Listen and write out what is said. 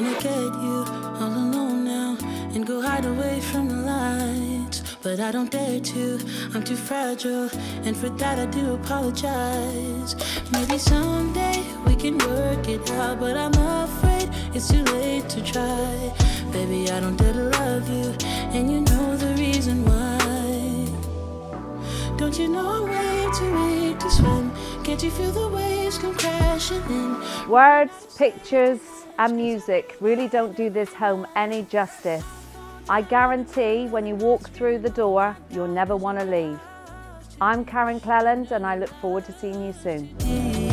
wanna get you all alone now and go hide away from the lights. But I don't dare to, I'm too fragile, and for that I do apologize. Maybe someday we can work it out, but I'm afraid it's too late to try. Baby, I don't dare to love you, and you know the reason why. Don't you know I'm way too weak to swim? Can't you feel the waves come crashing in? Words, pictures, and music really don't do this home any justice. I guarantee when you walk through the door, you'll never want to leave. I'm Karen Cleland, and I look forward to seeing you soon.